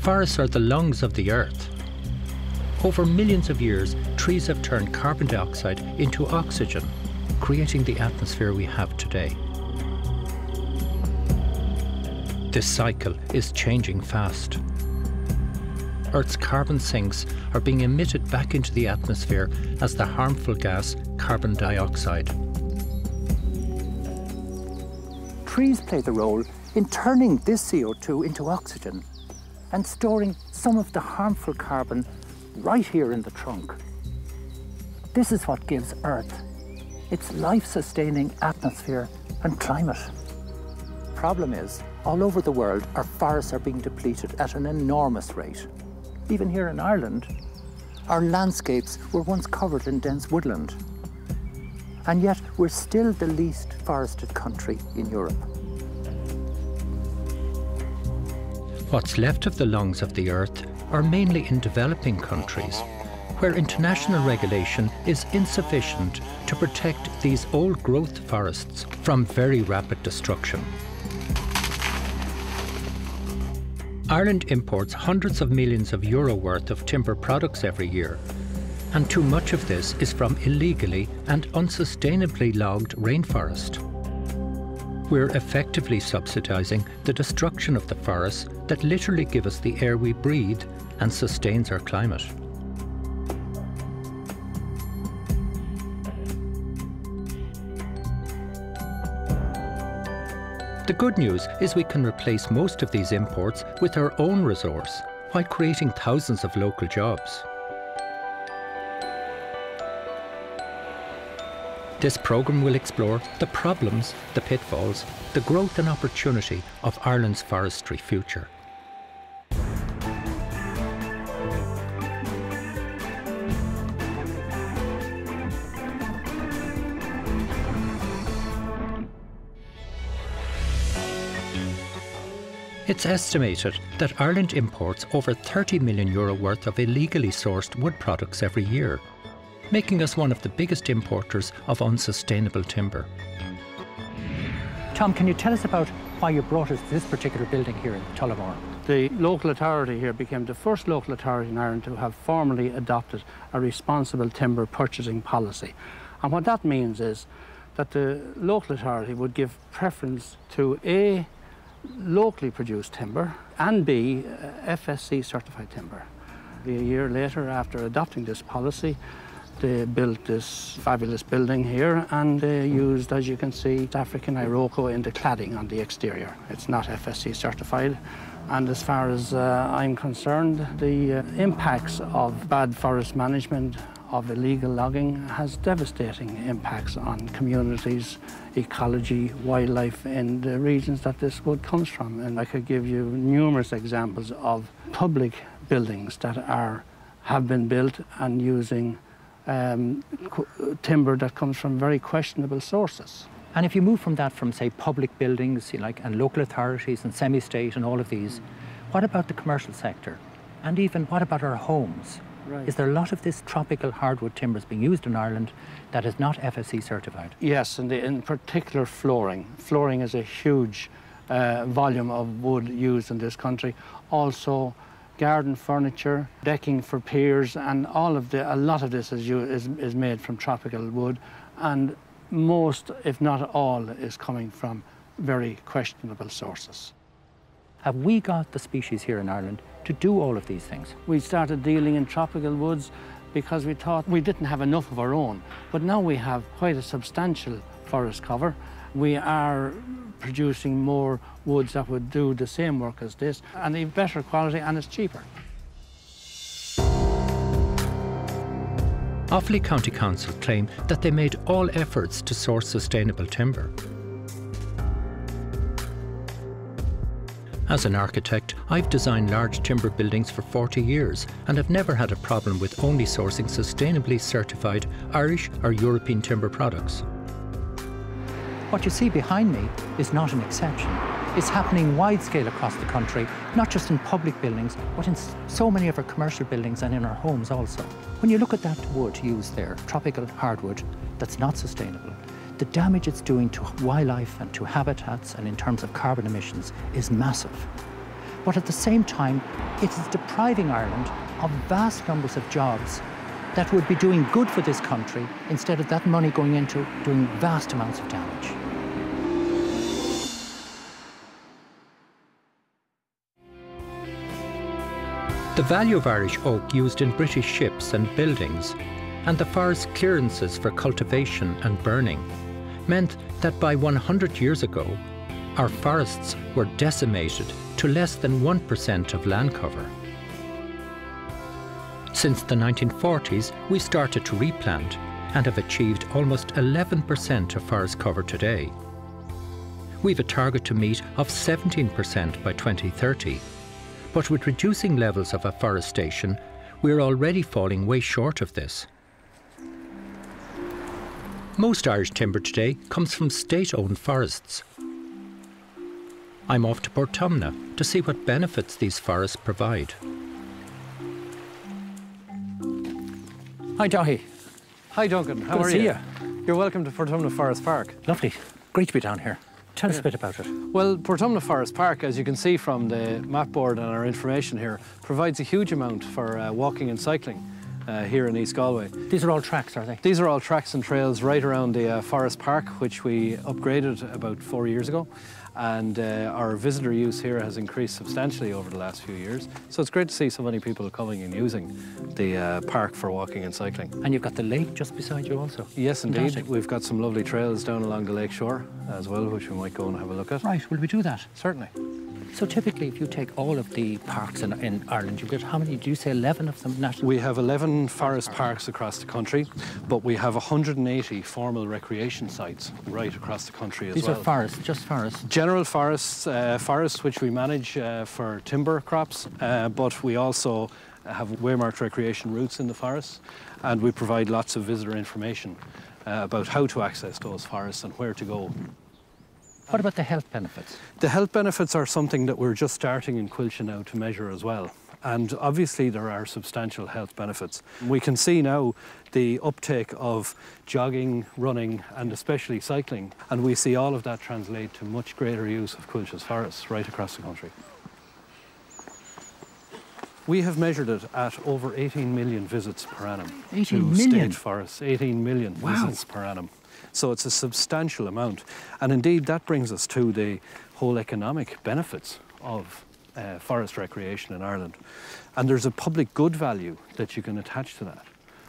Forests are the lungs of the earth. Over millions of years, trees have turned carbon dioxide into oxygen, creating the atmosphere we have today. This cycle is changing fast. Earth's carbon sinks are being emitted back into the atmosphere as the harmful gas carbon dioxide. Trees play the role in turning this CO2 into oxygen and storing some of the harmful carbon right here in the trunk. This is what gives Earth its life-sustaining atmosphere and climate. Problem is, all over the world, our forests are being depleted at an enormous rate. Even here in Ireland, our landscapes were once covered in dense woodland. And yet, we're still the least forested country in Europe. What's left of the lungs of the earth are mainly in developing countries, where international regulation is insufficient to protect these old growth forests from very rapid destruction. Ireland imports hundreds of millions of euro worth of timber products every year, and too much of this is from illegally and unsustainably logged rainforest. We're effectively subsidising the destruction of the forests that literally give us the air we breathe and sustains our climate. The good news is we can replace most of these imports with our own resource while creating thousands of local jobs. This programme will explore the problems, the pitfalls, the growth and opportunity of Ireland's forestry future. It's estimated that Ireland imports over 30 million euro worth of illegally sourced wood products every year, making us one of the biggest importers of unsustainable timber. Tom, can you tell us about why you brought us to this particular building here in Tullamore? The local authority here became the first local authority in Ireland to have formally adopted a responsible timber purchasing policy. And what that means is that the local authority would give preference to A, locally produced timber and B, uh, FSC certified timber. A year later, after adopting this policy, they built this fabulous building here and they used, as you can see, African Iroko in the cladding on the exterior. It's not FSC certified. And as far as uh, I'm concerned, the uh, impacts of bad forest management of illegal logging has devastating impacts on communities, ecology, wildlife in the regions that this wood comes from. And I could give you numerous examples of public buildings that are have been built and using um, timber that comes from very questionable sources. And if you move from that, from say public buildings, like and local authorities and semi-state and all of these, what about the commercial sector? And even what about our homes? Right. Is there a lot of this tropical hardwood timbers being used in Ireland that is not FSC certified? Yes, and in particular flooring. Flooring is a huge uh, volume of wood used in this country. Also, garden furniture, decking for piers, and all of the, a lot of this is, is, is made from tropical wood. And most, if not all, is coming from very questionable sources. Have we got the species here in Ireland to do all of these things. We started dealing in tropical woods because we thought we didn't have enough of our own. But now we have quite a substantial forest cover. We are producing more woods that would do the same work as this, and a better quality, and it's cheaper. Offaly County Council claim that they made all efforts to source sustainable timber. As an architect, I've designed large timber buildings for 40 years and have never had a problem with only sourcing sustainably certified Irish or European timber products. What you see behind me is not an exception. It's happening wide scale across the country, not just in public buildings, but in so many of our commercial buildings and in our homes also. When you look at that wood used there, tropical hardwood, that's not sustainable, the damage it's doing to wildlife and to habitats and in terms of carbon emissions is massive. but at the same time, it is depriving Ireland of vast numbers of jobs that would be doing good for this country instead of that money going into doing vast amounts of damage. The value of Irish oak used in British ships and buildings, and the forest clearances for cultivation and burning, meant that by 100 years ago, our forests were decimated to less than 1% of land cover. Since the 1940s, we started to replant and have achieved almost 11% of forest cover today. We've a target to meet of 17% by 2030, but with reducing levels of afforestation, we're already falling way short of this. Most Irish timber today comes from state-owned forests. I'm off to Portumna to see what benefits these forests provide. Hi, Dáithí. Hi, Duncan. How Good to are see you? You're welcome to Portumna Forest Park. Lovely. Great to be down here. Tell us a bit about it. Well, Portumna Forest Park, as you can see from the map board and our information here, provides a huge amount for uh, walking and cycling uh, here in East Galway. These are all tracks, are they? These are all tracks and trails right around the uh, Forest Park, which we upgraded about four years ago. And uh, our visitor use here has increased substantially over the last few years. So it's great to see so many people coming and using the uh, park for walking and cycling. And you've got the lake just beside you also. Yes, indeed. Fantastic. We've got some lovely trails down along the lake shore as well, which we might go and have a look at. Right, will we do that? Certainly. So typically, if you take all of the parks in, in Ireland, you get how many? Do you say 11 of them national? We have 11 forest parks across the country, but we have 180 formal recreation sites right across the country as These well. are forests, just forests. General forests, uh, forests which we manage uh, for timber crops, uh, but we also have waymarked recreation routes in the forests, and we provide lots of visitor information uh, about how to access those forests and where to go. What about the health benefits? The health benefits are something that we're just starting in Coillte now to measure as well. And obviously, there are substantial health benefits. We can see now the uptake of jogging, running, and especially cycling. And we see all of that translate to much greater use of Coillte's forests right across the country. We have measured it at over 18 million visits per annum 18 to million? state forests. 18 million Wow. visits per annum. So it's a substantial amount. And indeed, that brings us to the whole economic benefits of uh, forest recreation in Ireland. And there's a public good value that you can attach to that,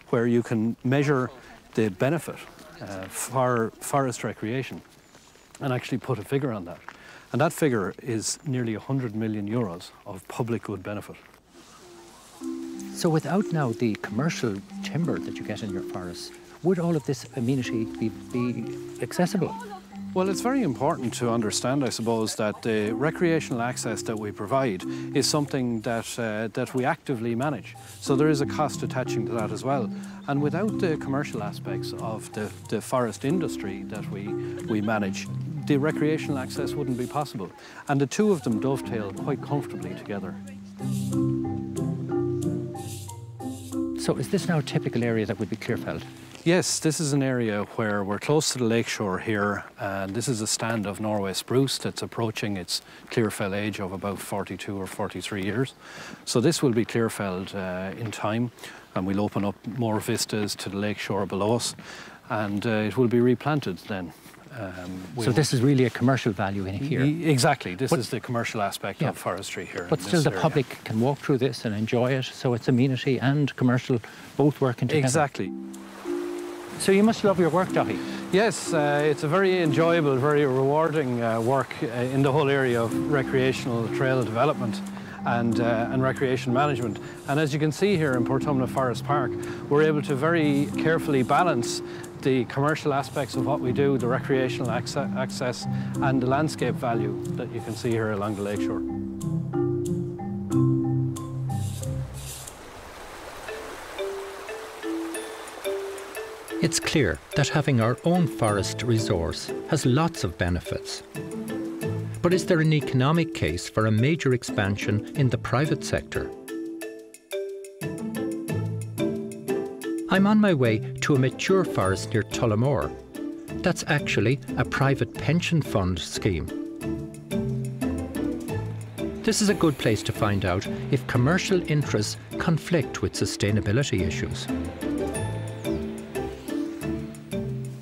where you can measure the benefit uh, for forest recreation and actually put a figure on that. And that figure is nearly 100 million euros of public good benefit. So without now the commercial timber that you get in your forests, would all of this amenity be, be accessible? Well, it's very important to understand, I suppose, that the recreational access that we provide is something that, uh, that we actively manage. So there is a cost attaching to that as well. And without the commercial aspects of the, the forest industry that we, we manage, the recreational access wouldn't be possible. And the two of them dovetail quite comfortably together. So is this now a typical area that would be clearfelled? Yes, this is an area where we're close to the lakeshore here, and this is a stand of Norway spruce that's approaching its clearfell age of about 42 or 43 years. So this will be clearfelled uh, in time, and we'll open up more vistas to the lakeshore below us, and uh, it will be replanted then. Um, So this is really a commercial value in here. Exactly. This But- is the commercial aspect Yeah. of forestry here. But still, the area. public can walk through this and enjoy it. So it's amenity and commercial both working together. Exactly. So you must love your work, Dáithí. Yes, uh, it's a very enjoyable, very rewarding uh, work uh, in the whole area of recreational trail development and, uh, and recreation management. And as you can see here in Portumna Forest Park, we're able to very carefully balance the commercial aspects of what we do, the recreational acce- access, and the landscape value that you can see here along the lakeshore. It's clear that having our own forest resource has lots of benefits. But is there an economic case for a major expansion in the private sector? I'm on my way to a mature forest near Tullamore. That's actually a private pension fund scheme. This is a good place to find out if commercial interests conflict with sustainability issues.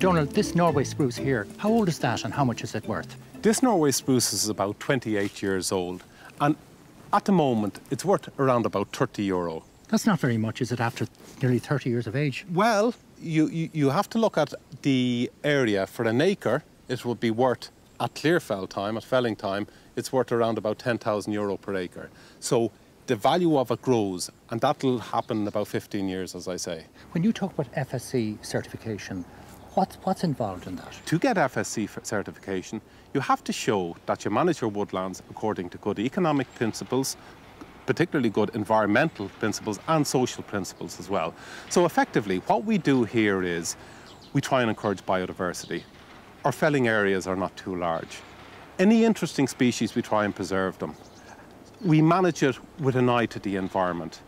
Donal, this Norway spruce here, how old is that and how much is it worth? This Norway spruce is about 28 years old, and at the moment it's worth around about 30 euro. That's not very much, is it, after nearly 30 years of age? Well, you, you, you have to look at the area. For an acre, it would be worth, at clear fell time, at felling time, it's worth around about 10,000 euro per acre. So the value of it grows, and that'll happen in about 15 years, as I say. When you talk about FSC certification, What's, what's involved in that? To get FSC certification, you have to show that you manage your woodlands according to good economic principles, particularly good environmental principles and social principles as well. So effectively, what we do here is we try and encourage biodiversity. Our felling areas are not too large. Any interesting species, we try and preserve them. We manage it with an eye to the environment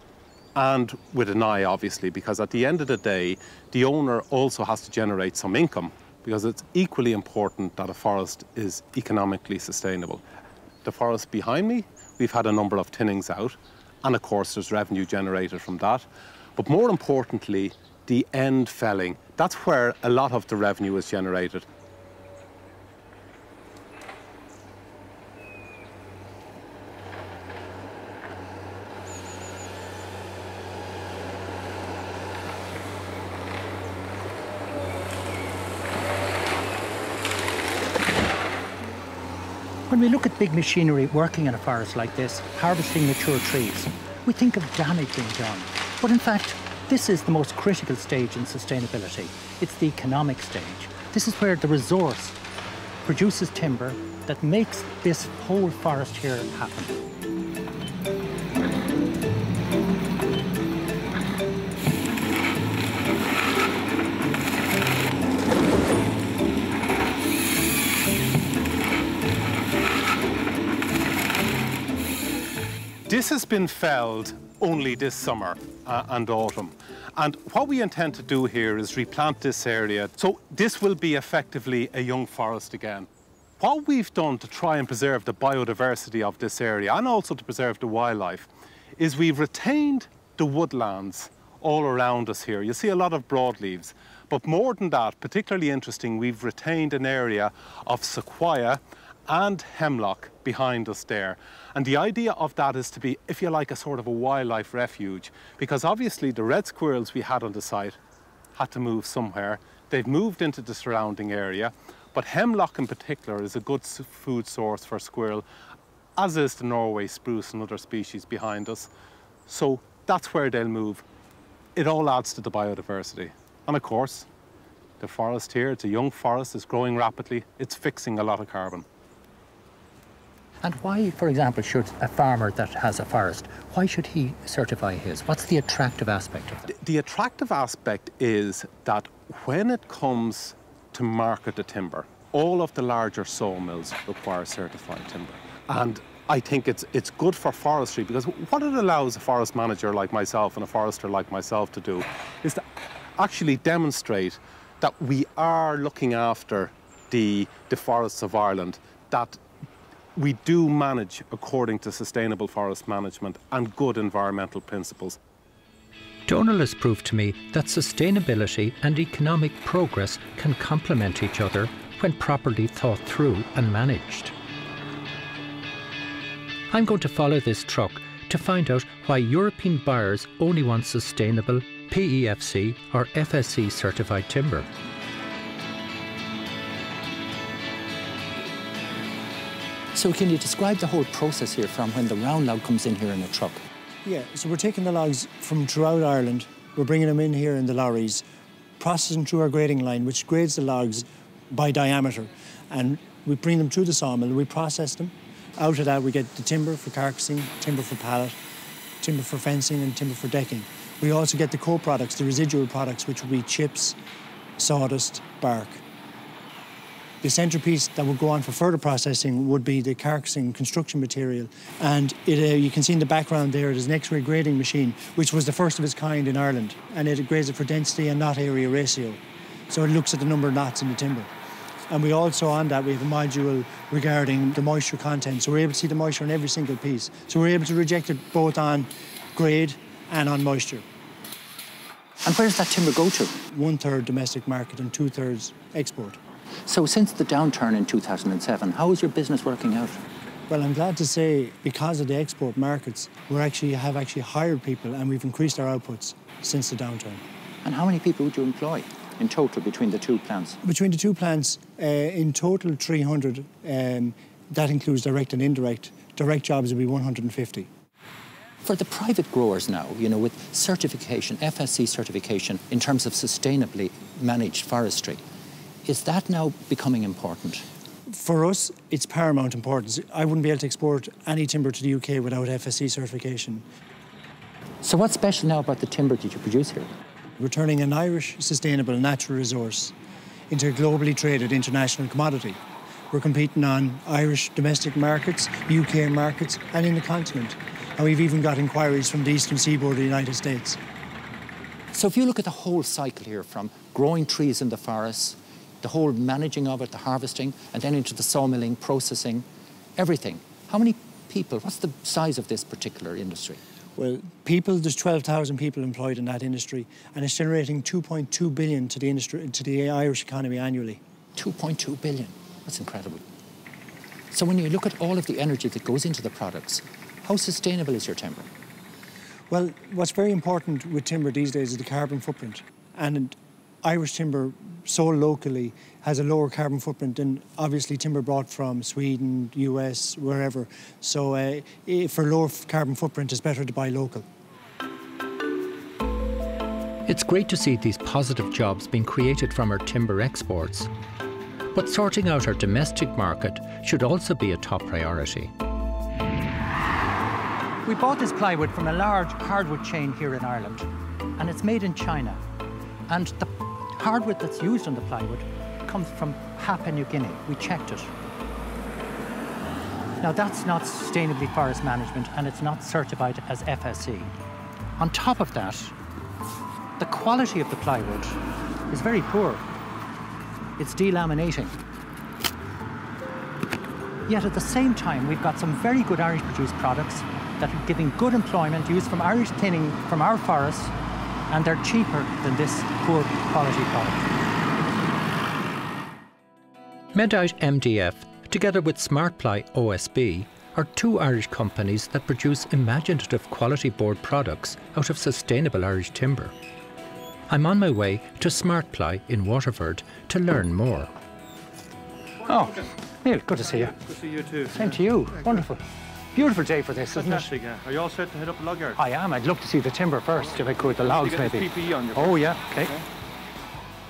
and with an eye, obviously, because at the end of the day, the owner also has to generate some income because it's equally important that a forest is economically sustainable. The forest behind me, we've had a number of thinnings out, and of course, there's revenue generated from that. But more importantly, the end felling. That's where a lot of the revenue is generated. Big machinery working in a forest like this, harvesting mature trees, we think of damage being done. But in fact, this is the most critical stage in sustainability. It's the economic stage. This is where the resource produces timber that makes this whole forest here happen. This has been felled only this summer uh, and autumn. And what we intend to do here is replant this area. So this will be effectively a young forest again. What we've done to try and preserve the biodiversity of this area and also to preserve the wildlife is we've retained the woodlands all around us here. You see a lot of broadleaves, but more than that, particularly interesting, we've retained an area of sequoia and hemlock behind us there. And the idea of that is to be, if you like, a sort of a wildlife refuge, because obviously the red squirrels we had on the site had to move somewhere. They've moved into the surrounding area, but hemlock in particular is a good food source for squirrel, as is the Norway spruce and other species behind us. So that's where they'll move. It all adds to the biodiversity. And of course, the forest here, it's a young forest, it's growing rapidly, it's fixing a lot of carbon. And why, for example, should a farmer that has a forest, why should he certify his? What's the attractive aspect of that? The, the attractive aspect is that when it comes to market the timber, all of the larger sawmills require certified timber. And I think it's it's good for forestry because what it allows a forest manager like myself and a forester like myself to do is to actually demonstrate that we are looking after the, the forests of Ireland, that we do manage according to sustainable forest management and good environmental principles. Donal has proved to me that sustainability and economic progress can complement each other when properly thought through and managed. I'm going to follow this truck to find out why European buyers only want sustainable PEFC or FSC certified timber. So can you describe the whole process here from when the round log comes in here in a truck? Yeah, so we're taking the logs from throughout Ireland, we're bringing them in here in the lorries, processing through our grading line, which grades the logs by diameter. And we bring them through the sawmill, we process them. Out of that, we get the timber for carcassing, timber for pallet, timber for fencing, and timber for decking. We also get the co-products, the residual products, which would be chips, sawdust, bark. The centrepiece that would go on for further processing would be the carcassing construction material. And it, uh, you can see in the background there, there's an X-ray grading machine, which was the first of its kind in Ireland. And it grades it for density and knot area ratio. So it looks at the number of knots in the timber. And we also, on that, we have a module regarding the moisture content. So we're able to see the moisture in every single piece. So we're able to reject it both on grade and on moisture. And where does that timber go to? One third domestic market and two thirds export. So since the downturn in 2007, how is your business working out? Well, I'm glad to say because of the export markets, we actually have actually hired people and we've increased our outputs since the downturn. And how many people would you employ in total between the two plants? Between the two plants, uh, in total 300. Um, that includes direct and indirect. Direct jobs would be 150. For the private growers now, you know, with certification, FSC certification, in terms of sustainably managed forestry, is that now becoming important? For us, it's paramount importance. I wouldn't be able to export any timber to the UK without FSC certification. So what's special now about the timber that you produce here? We're turning an Irish sustainable natural resource into a globally traded international commodity. We're competing on Irish domestic markets, UK markets, and in the continent. And we've even got inquiries from the eastern seaboard of the United States. So if you look at the whole cycle here from growing trees in the forests, the whole managing of it, the harvesting, and then into the sawmilling, processing, everything. How many people, what's the size of this particular industry? Well, people, there's 12,000 people employed in that industry, and it's generating 2.2 billion to the industry, to the Irish economy annually. 2.2 billion. That's incredible. So when you look at all of the energy that goes into the products, how sustainable is your timber? Well, what's very important with timber these days is the carbon footprint. And Irish timber sold locally has a lower carbon footprint than obviously timber brought from Sweden, US, wherever. So uh, for lower carbon footprint, it's better to buy local. It's great to see these positive jobs being created from our timber exports. But sorting out our domestic market should also be a top priority. We bought this plywood from a large hardwood chain here in Ireland, and it's made in China. And the hardwood that's used on the plywood comes from Papua New Guinea. We checked it. Now that's not sustainably forest management and it's not certified as FSC. On top of that, the quality of the plywood is very poor. It's delaminating. Yet at the same time, we've got some very good Irish produced products that are giving good employment used from Irish thinning from our forests and they're cheaper than this poor quality product. Medite MDF, together with Smartply OSB, are two Irish companies that produce imaginative quality board products out of sustainable Irish timber. I'm on my way to Smartply in Waterford to learn more. Oh, Neil, good to see you. Good to see you too. Same to you. Wonderful. Beautiful day for this, Fantastic, isn't it? yeah. Are you all set to head up the log yard? I am. I'd love to see the timber first, if I could. The logs, you get maybe. PPE on your Oh, yeah. Okay.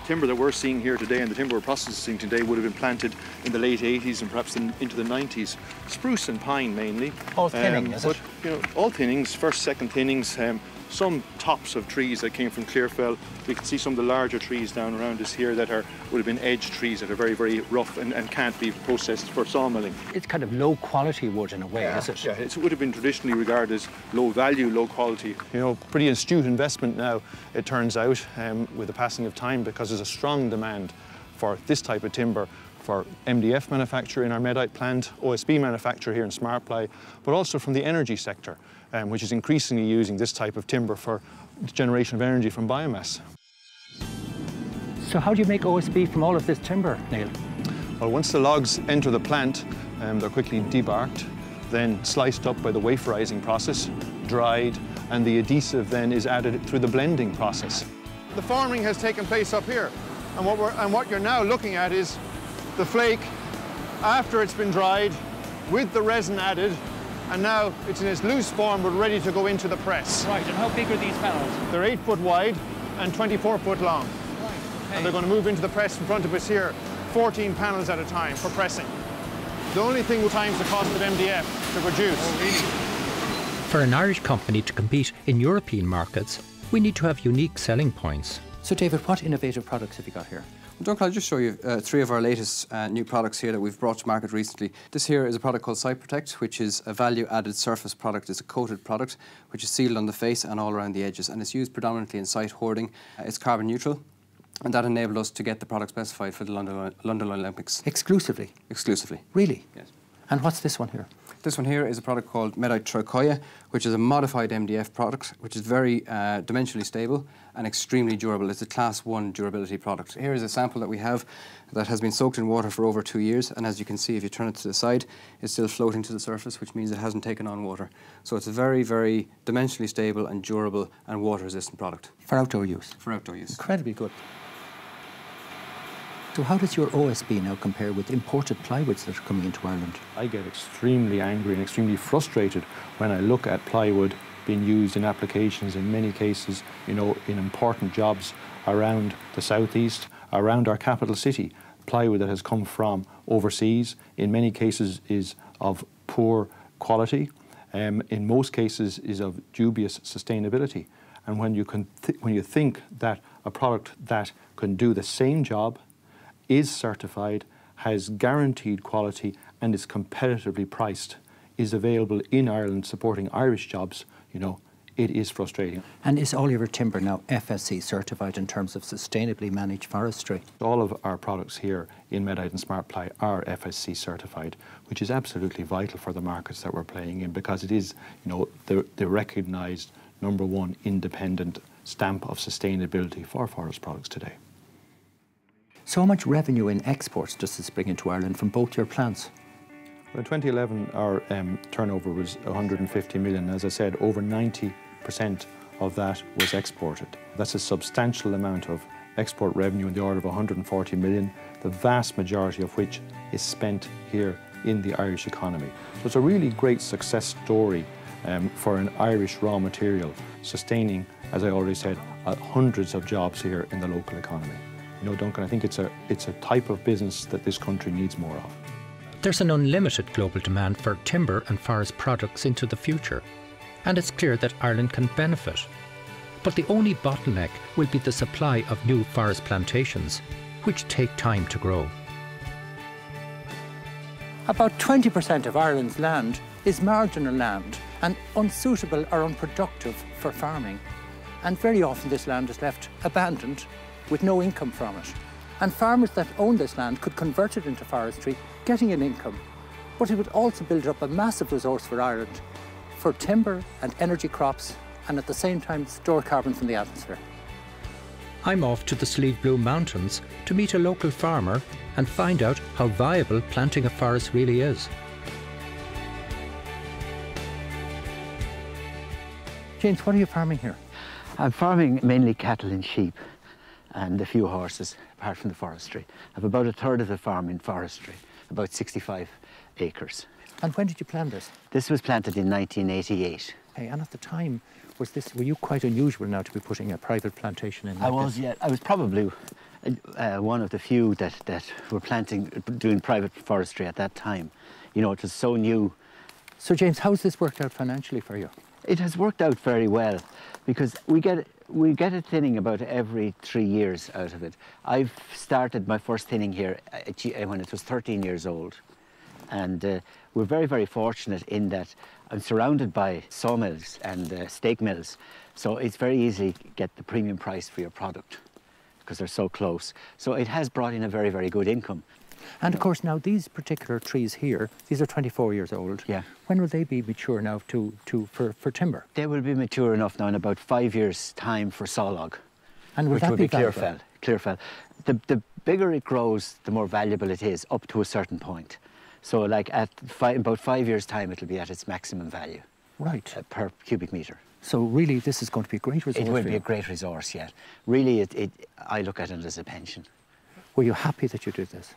timber that we're seeing here today and the timber we're processing today would have been planted in the late 80s and perhaps in, into the 90s. Spruce and pine mainly. All thinning, is but, it? You know, all thinnings, first, second thinnings. Um, some tops of trees that came from Clearfell. We can see some of the larger trees down around us here that are would have been edge trees that are very, very rough and, and can't be processed for sawmilling. It's kind of low quality wood in a way, is it? Yeah, it would have been traditionally regarded as low value, low quality. You know, pretty astute investment now, it turns out, um, with the passing of time, because there's a strong demand for this type of timber for MDF manufacture in our Medite plant, OSB manufacture here in Smartply, but also from the energy sector, um, which is increasingly using this type of timber for generation of energy from biomass. So how do you make OSB from all of this timber, Neil? Well, once the logs enter the plant, um, they're quickly debarked, then sliced up by the waferizing process, dried, and the adhesive then is added through the blending process. The farming has taken place up here, and what, we're, and what you're now looking at is the flake after it's been dried with the resin added, and now it's in its loose form but ready to go into the press. Right, and how big are these panels? They're 8 foot wide and 24 foot long. And they're going to move into the press in front of us here, 14 panels at a time for pressing. The only thing with times the cost of MDF to produce. Oh, for an Irish company to compete in European markets, we need to have unique selling points. So, David, what innovative products have you got here? Duncan, I'll just show you uh, three of our latest uh, new products here that we've brought to market recently. This here is a product called Site Protect, which is a value-added surface product. It's a coated product, which is sealed on the face and all around the edges, and it's used predominantly in site hoarding. Uh, it's carbon neutral. And that enabled us to get the product specified for the London, London Olympics. Exclusively? Exclusively. Really? Yes. And what's this one here? This one here is a product called Medite which is a modified MDF product, which is very uh, dimensionally stable and extremely durable. It's a class one durability product. Here is a sample that we have that has been soaked in water for over two years, and as you can see, if you turn it to the side, it's still floating to the surface, which means it hasn't taken on water. So it's a very, very dimensionally stable and durable and water-resistant product. For outdoor use? For outdoor use. Incredibly good. So how does your OSB now compare with imported plywoods that are coming into Ireland? I get extremely angry and extremely frustrated when I look at plywood being used in applications in many cases, you know, in important jobs around the southeast, around our capital city. Plywood that has come from overseas, in many cases, is of poor quality. Um, in most cases, is of dubious sustainability. And when you, can when you think that a product that can do the same job is certified, has guaranteed quality, and is competitively priced, is available in Ireland supporting Irish jobs, you know, it is frustrating. And is all your timber now FSC certified in terms of sustainably managed forestry? All of our products here in Medite and SmartPly are FSC certified, which is absolutely vital for the markets that we're playing in because it is, you know, the, the recognised number one independent stamp of sustainability for forest products today. So much revenue in exports does this bring into Ireland from both your plants? Well, in 2011, our um, turnover was 150 million. As I said, over 90% of that was exported. That's a substantial amount of export revenue in the order of 140 million, the vast majority of which is spent here in the Irish economy. So it's a really great success story um, for an Irish raw material, sustaining, as I already said, uh, hundreds of jobs here in the local economy. You know, Duncan, I think it's a, it's a type of business that this country needs more of. There's an unlimited global demand for timber and forest products into the future, and it's clear that Ireland can benefit. But the only bottleneck will be the supply of new forest plantations, which take time to grow. About 20% of Ireland's land is marginal land and unsuitable or unproductive for farming. And very often this land is left abandoned with no income from it. And farmers that own this land could convert it into forestry, getting an income. But it would also build up a massive resource for Ireland for timber and energy crops, and at the same time store carbon from the atmosphere. I'm off to the Slieve Bloom Mountains to meet a local farmer and find out how viable planting a forest really is. James, what are you farming here? I'm farming mainly cattle and sheep and a few horses, apart from the forestry. I have about a third of the farm in forestry, about 65 acres. And when did you plant this? This was planted in 1988. Hey, and at the time, was this were you quite unusual now to be putting a private plantation in? Like I was, this? yeah. I was probably uh, one of the few that, that were planting, doing private forestry at that time. You know, it was so new. So, James, how's this worked out financially for you? It has worked out very well because we get we get a thinning about every three years out of it. I've started my first thinning here uh, uh, when it was 13 years old. And uh, we're very, very fortunate in that I'm surrounded by sawmills and uh, stake mills. So it's very easy to get the premium price for your product because they're so close. So it has brought in a very, very good income. And of course, now these particular trees here, these are 24 years old. Yeah. When will they be mature now to, to, for, for timber? They will be mature enough now in about five years' time for sawlog. And will which that will be, be clear fell. Clear fell. The, the bigger it grows, the more valuable it is up to a certain point. So, like at five, about five years' time, it'll be at its maximum value. Right. Uh, per cubic metre. So really, this is going to be a great resource. It will be a great resource, yeah. Really, it, it, I look at it as a pension. Were you happy that you did this?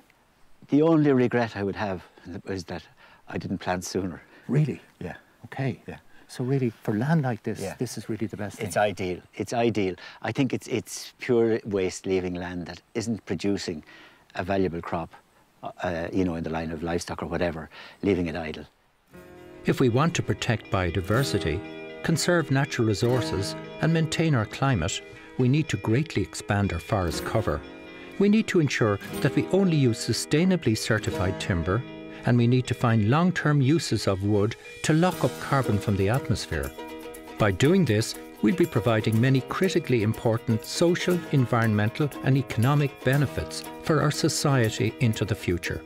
The only regret I would have is that I didn't plant sooner. Really? Yeah. Okay. Yeah. So really, for land like this, Yeah. this is really the best thing. It's ideal. It's ideal. I think it's it's pure waste leaving land that isn't producing a valuable crop, uh, you know, in the line of livestock or whatever, leaving it idle. If we want to protect biodiversity, conserve natural resources, and maintain our climate, we need to greatly expand our forest cover. We need to ensure that we only use sustainably certified timber, and we need to find long term uses of wood to lock up carbon from the atmosphere. By doing this, we'll be providing many critically important social, environmental and economic benefits for our society into the future.